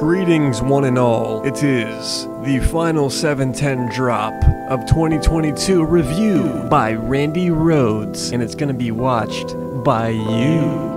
Greetings, one and all. It is the final 710 drop of 2022 review by Randy Rhoads, and it's gonna be watched by you.